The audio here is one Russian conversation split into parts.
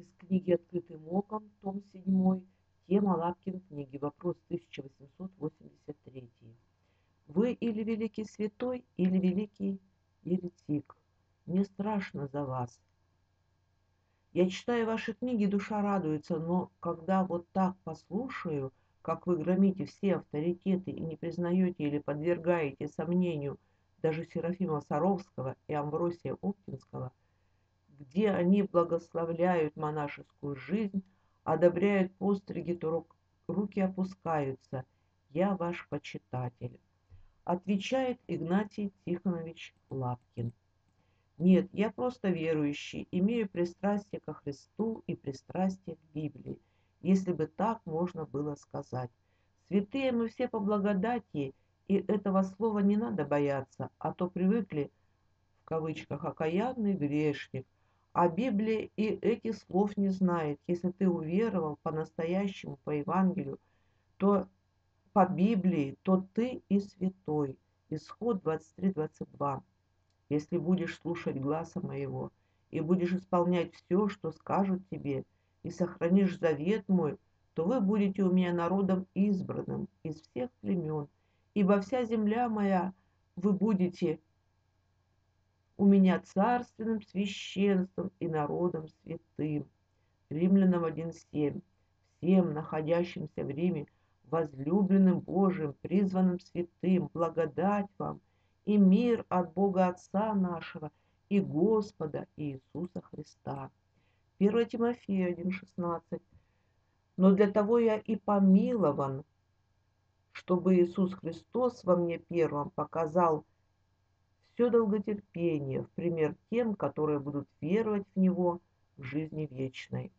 Из книги «Открытым оком», том 7, тема Лапкин книги, вопрос 1883. Вы или великий святой, или великий еретик. Мне страшно за вас. Я читаю ваши книги, душа радуется, но когда вот так послушаю, как вы громите все авторитеты и не признаете или подвергаете сомнению даже Серафима Саровского и Амвросия Оптинского, где они благословляют монашескую жизнь, одобряют постриги, то руки опускаются. Я ваш почитатель. Отвечает Игнатий Тихонович Лапкин. Нет, я просто верующий, имею пристрастие ко Христу и пристрастие к Библии, если бы так можно было сказать. Святые мы все по благодати, и этого слова не надо бояться, а то привыкли, в кавычках, окаянный грешник, а Библия и этих слов не знает. Если ты уверовал по-настоящему, по Евангелию, то по Библии, то ты и святой. Исход 23-22 если будешь слушать гласа моего и будешь исполнять все, что скажут тебе, и сохранишь завет мой, то вы будете у меня народом избранным из всех племен, ибо вся земля моя вы будете у меня царственным священством и народом святым. Римлянам 1.7. Всем находящимся в Риме, возлюбленным Божиим, призванным святым, благодать вам – и мир от Бога Отца нашего и Господа Иисуса Христа. 1 Тимофея 1,16. Но для того я и помилован, чтобы Иисус Христос во мне первым показал все долготерпение в пример тем, которые будут веровать в Него в жизни вечной.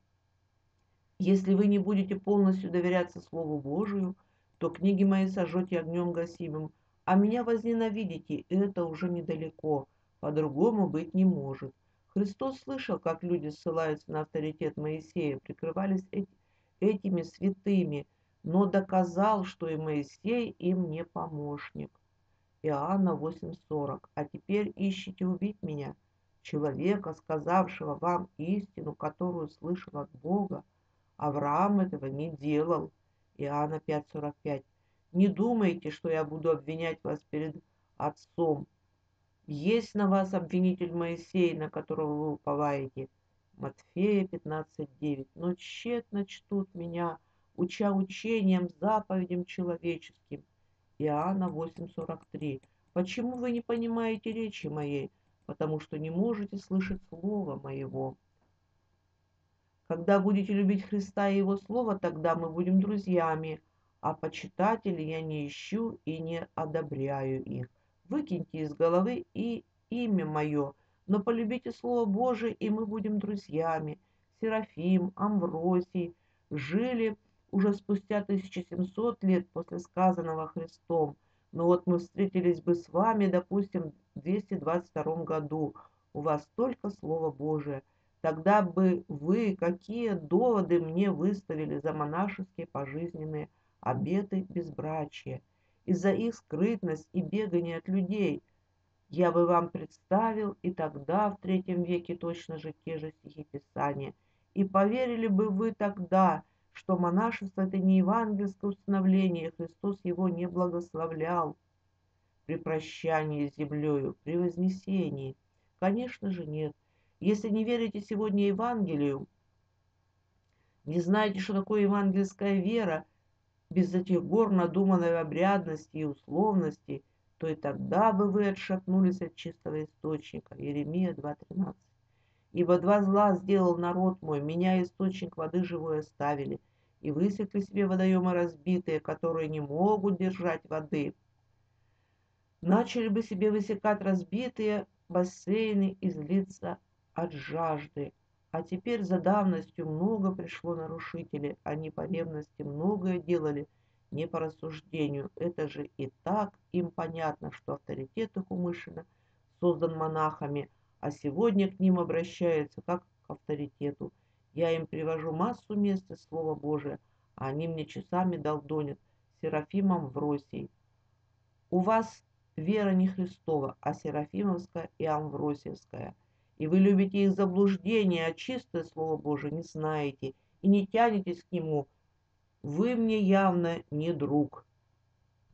Если вы не будете полностью доверяться Слову Божию, то книги мои сожжете огнем гасимым, а меня возненавидите, и это уже недалеко, по-другому быть не может. Христос слышал, как люди ссылаются на авторитет Моисея, прикрывались эти, этими святыми, но доказал, что и Моисей им не помощник. Иоанна 8.40. А теперь ищите убить меня, человека, сказавшего вам истину, которую слышал от Бога. Авраам этого не делал. Иоанна 5.45. Не думайте, что я буду обвинять вас перед отцом. Есть на вас обвинитель Моисей, на которого вы уповаете. Матфея 15.9. Но тщетно чтут меня, уча учением, заповедям человеческим. Иоанна 8.43. Почему вы не понимаете речи моей? Потому что не можете слышать слова моего. Когда будете любить Христа и Его Слово, тогда мы будем друзьями, а почитателей я не ищу и не одобряю их. Выкиньте из головы и имя мое, но полюбите Слово Божие, и мы будем друзьями. Серафим, Амвросий жили уже спустя 1700 лет после сказанного Христом. Но вот мы встретились бы с вами, допустим, в 222 году. У вас только Слово Божие. Тогда бы вы какие доводы мне выставили за монашеские пожизненные обеты безбрачия, из-за их скрытность и бегание от людей. Я бы вам представил и тогда, в третьем веке, точно же те же стихи Писания, и поверили бы вы тогда, что монашество – это не евангельское установление, Христос его не благословлял при прощании с землею, при вознесении. Конечно же нет. Если не верите сегодня Евангелию, не знаете, что такое евангельская вера, без этих гор надуманной обрядности и условности, то и тогда бы вы отшатнулись от чистого источника. Иеремия 2.13. Ибо два зла сделал народ мой, меня источник воды живой оставили, и высекли себе водоемы разбитые, которые не могут держать воды. Начали бы себе высекать разбитые бассейны и злиться от жажды. А теперь за давностью много пришло нарушителей, они по ревности многое делали, не по рассуждению. Это же и так им понятно, что авторитет их умышленно создан монахами, а сегодня к ним обращаются как к авторитету. Я им привожу массу мест из Слова Божия, а они мне часами долдонят Серафимом в России. У вас вера не Христова, а Серафимовская и Амвросиевская – и вы любите их заблуждение, а чистое Слово Божие не знаете и не тянетесь к нему, вы мне явно не друг.